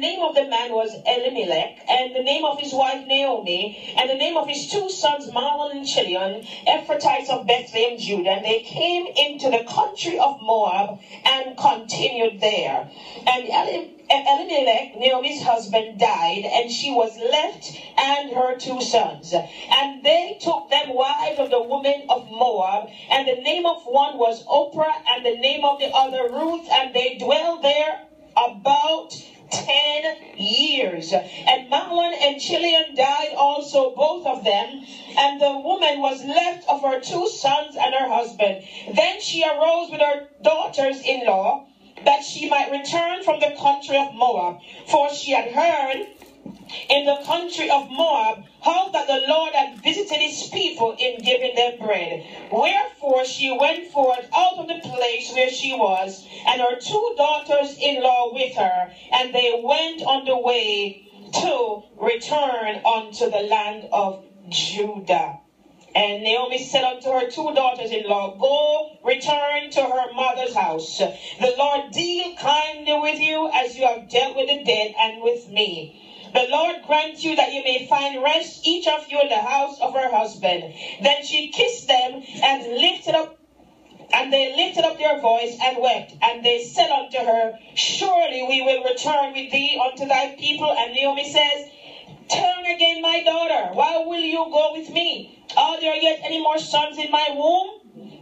name of the man was Elimelech, and the name of his wife Naomi, and the name of his two sons Mahlon and Chilion, Ephrathites of Bethlehem, Judah. And they came into the country of Moab and continued there. And Elimelech, Naomi's husband, died, and she was left and her two sons. And they took them wives of the women of Moab, and the name of one was Orpah, and the name of the other Ruth, and they dwelled there about 10 years. And Mahlon and Chilion died also, both of them. And the woman was left of her two sons and her husband. Then she arose with her daughters in law that she might return from the country of Moab. For she had heard in the country of Moab how that the Lord had visited his people in giving them bread. Wherefore she went forth out of the place where she was, and her two daughters in law with her, and they went on the way to return unto the land of Judah. And Naomi said unto her two daughters in law, Go, return to her mother's house. The Lord deal kindly with you as you have dealt with the dead and with me. The Lord grant you that you may find rest, each of you in the house of her husband. Then she kissed them and lifted up and they lifted up their voice and wept. And they said unto her, Surely we will return with thee unto thy people. And Naomi says, Turn again, my daughter. Why will you go with me? Are there yet any more sons in my womb?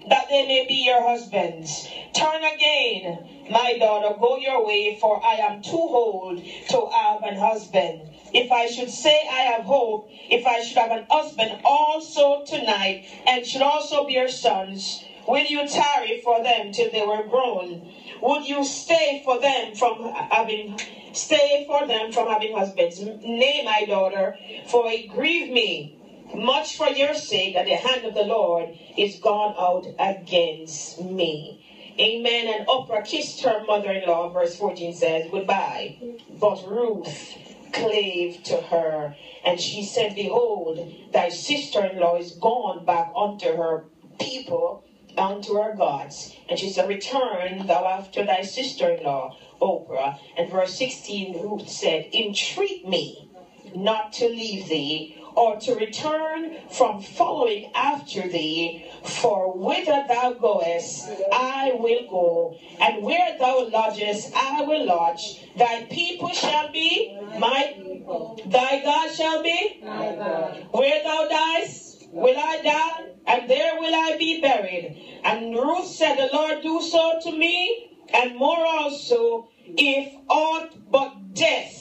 That they may be your husbands. Turn again, my daughter, go your way, for I am too old to have an husband. If I should say I have hope, if I should have an husband also tonight, and should also bear sons, will you tarry for them till they were grown? Would you stay for them from having stay for them from having husbands? Nay, my daughter, for it grieved me much for your sake that the hand of the Lord is gone out against me. Amen. And Oprah kissed her mother-in-law, verse 14 says, goodbye. But Ruth clave to her, and she said, Behold, thy sister-in-law is gone back unto her people, unto her gods. And she said, Return thou after thy sister-in-law, Oprah. And verse 16, Ruth said, Entreat me not to leave thee or to return from following after thee. For whither thou goest, I will go, and where thou lodgest, I will lodge. Thy people shall be my, people, thy God shall be, where thou diest, will I die, and there will I be buried. And Ruth said, The Lord do so to me, and more also, if aught but death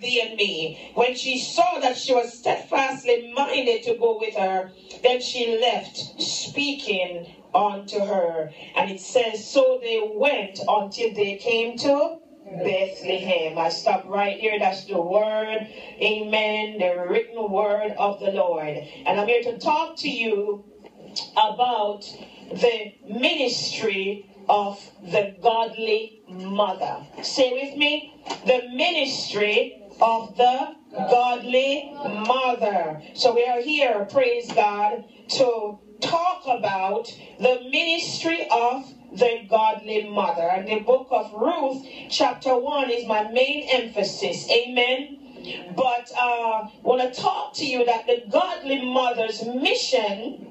thee and me. When she saw that she was steadfastly minded to go with her, then she left, speaking unto her. And it says, So they went until they came to Bethlehem. I stop right here. That's the word. Amen. The written word of the Lord. And I'm here to talk to you about the ministry of the godly mother. Say with me, the ministry of the godly mother. So we are here, praise God, to talk about the ministry of the godly mother. And the book of Ruth, chapter 1, is my main emphasis. Amen. But uh, I want to talk to you that the godly mother's mission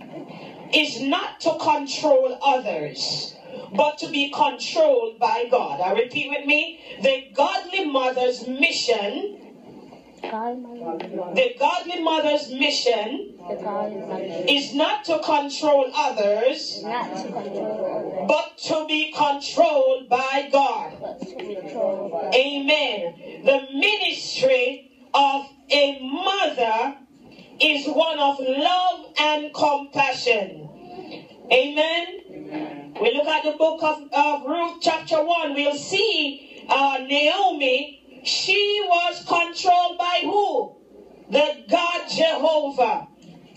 is not to control others but to be controlled by God. I repeat with me the godly mother's mission. The godly mother's mission is not to control others, but to be controlled by God. Amen. The ministry of a mother is one of love and compassion. Amen. Amen. We look at the book of, of Ruth, chapter 1. We'll see uh, Naomi. She was controlled by who? The God Jehovah.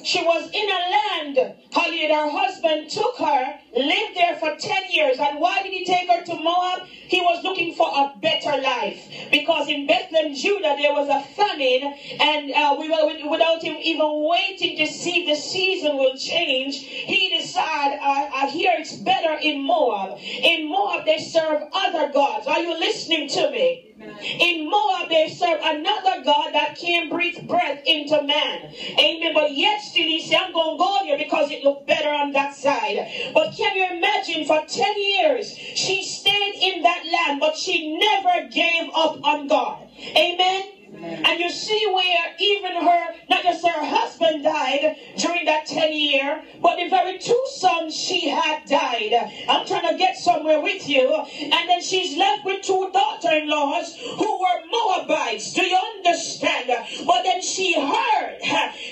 She was in a land, hallelujah, her husband took her, lived there for 10 years. And why did he take her to Moab? He was looking for a better life. Because in Bethlehem, Judah, there was a famine. And uh, we were, without him even waiting to see the season will change, he decided, I, uh, here it's better in Moab. In Moab, they serve other gods. Are you listening to me? In Moab, they serve another God that can breathe breath into man. Amen. But yet still he said, I'm going to go there because it looked better on that side. But can you imagine for 10 years, she stayed in that land, but she never gave up on God. Amen. And you see where even her, not just her husband died during that 10 year, but the very two sons she had died. I'm trying to get somewhere with you. And then she's left with two daughter-in-laws who were Moabites. Do you understand? But then she heard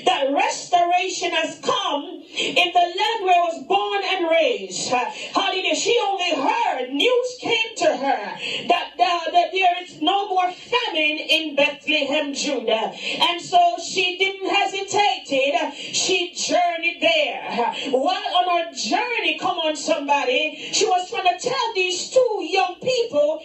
that restoration has come in the land where I was born and raised. Hallelujah. She only heard, news came to her that, uh, that there is no more famine in Bethlehem. Bethlehem, Judah. And so she didn't hesitate. She journeyed there. While on her journey, come on somebody, she was trying to tell these two young people